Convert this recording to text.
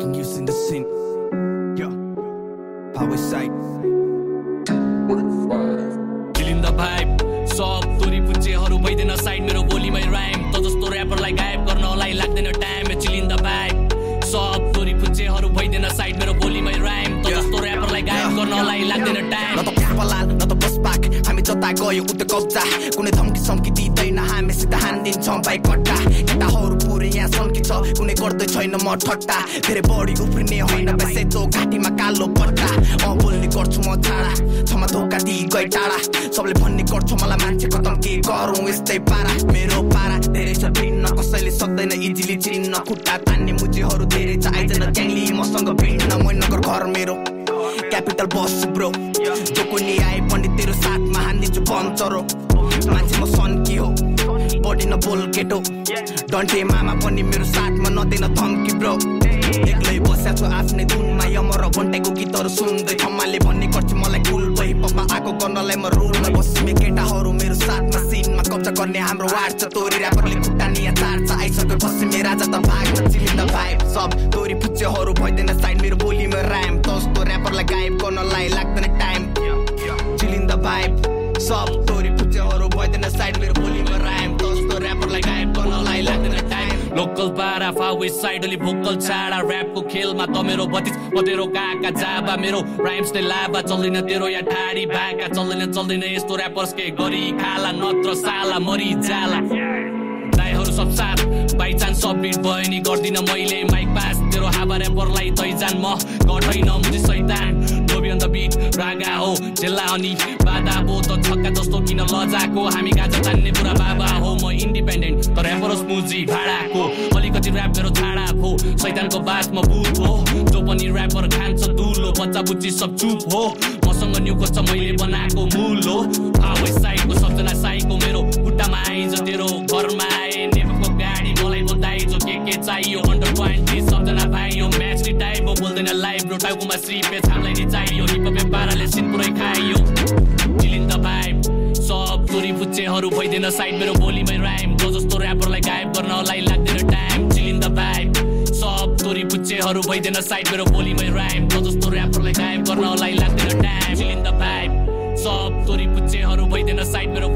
fucking using the same. Yeah. Power side. Killing the vibe. सब तोरी पुचेहरू भइदिएन side मेरो बोलीमै rhyme त जस्तो ऱ्यापरलाई गायब गर्नलाई लाग्दैन टाइम चिलिन द भाइब सब तोरी पुचेहरू भइदिएन साइड मेरो बोलीमै राइम त जस्तो ऱ्यापरलाई गायब गर्नलाई लाग्दैन टाइम न त पुष्पलाल न त बसपाक हामी जता गयो उता कब्जा कुनै धम्की सम्की दिँदैन सिधा हानिदिन्छौँ बाइक कट्टा केटाहरू पुरै यहाँ सन्की छ कुनै गर्दै छैन म ठट्टा धेरै बढी उफ्रिने होइन बेसेचो घाँटीमा कालो पट्टा अँ बोल्ने गर्छु म छाडा छमा धोका दिई गए टाढा सबले भन्ने गर्छु मलाई मान्छे कतम के गरौँ यस्तै पारा मेरो पारा धेरै छ भिन्न कसैले सक्दैन इजिली चिन्न खुट्टा तान्ने मुजेहरू धेरै छ आइजन ग्याङ्ली मसँग भिन्न मैनगर घर मेरो क्यापिटल बस ब्रो जो कुनै आए पनि तेरो साथमा हानिदिन्छु पञ्चरो मान्छे म सन्की हो बडी नबोल केटो डन्टे मामा पनि मेरो साथमा नदिन धम्की ब्रो एक्लै बस्या छु आफ्नै धुनमा यम र भन्टेको गीतहरू सुन्दै खम्माले भन्ने गर्छु मलाई कुल भई पप्पा आएको गर्नलाई म रुलमा बस्ने केटाहरू मेरो साथमा सिनमा कब्जा गर्ने हाम्रो वार्ड छ तोरी ऱ्यापरले खुट्टा निया चार्छ आइसक्यो पश्चिमे राजा त भाग्छ चिलिन्द भाइब सब तोरी फुच्चेहरू भइदिन साइड मेरो बोलीमा ऱ्याम तस्तो ऱ्यापरलाई गायब गर्नलाई लाग्दैन टाइम चिलिन्द भाइब सब लोकल पारा फावे साइड अलि भोकल छाडा ऱ्यापको खेलमा त मेरो बत्तिस म तेरो काका जाबा मेरो राइम्स नै लाबा चल्दैन तेरो या ठाडी भाका चल्दैन चल्दैन यस्तो ऱ्यापर्स के गरी खाला नत्र साला मरि जाला दाइहरू सब साथ बाइचान्स सबमिट भयो नि गर्दिनँ मैले माइक पास तेरो हावा ऱ्यापरलाई तैजान म गठैन मुझे सैतान लोभी अन्त बिट रागा हो झेल्ला अनि बाधा बो त छक्का जस्तो किन लजाको हामी गाजा तान्ने पुरा बाबा हो म इन्डिपेन्डेन्ट तर ऱ्यापरस मुजी भाडाको अलिकति ऱ्याप मेरो छाडा हो सैतानको बास म भूत हो जो पनि ऱ्यापर खान्छ दुलो बच्चा बुच्ची सब चुप हो मसँग न्युको छ मैले बनाएको मूल हो हावे साइडको सबजना साइको मेरो खुट्टामा आइज तेरो घरमा आए नेपालको गाडी मलाई बधाई जो के के चाहियो अन्डर ट्वेन्टी सबजना भाइ यो म्याच रिटाइप हो बोल्दैन लाइभ रो टाउकोमा श्री नि चाहियो हिपहपे पाराले सिन पुरै खाइयो चिलिन्द भाइब सब चोरी फुच्चेहरू भइदिन साइड मेरो बोलीमै राइम जो जस्तो ऱ्यापरलाई गायब गर्नलाई लाग्दैन टाइम चिलिन्द भाइब सब चोरी फुच्चेहरू भइदिन साइड मेरो बोलीमै राइम जो जस्तो ऱ्यापरलाई गायब गर्नलाई लाग्दैन टाइम चिलिन्द भाइब सब चोरी फुच्चेहरू भइदिन साइड मेरो